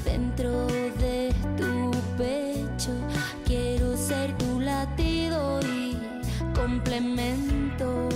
dentro de tu pecho. Quiero ser tu latido y complemento.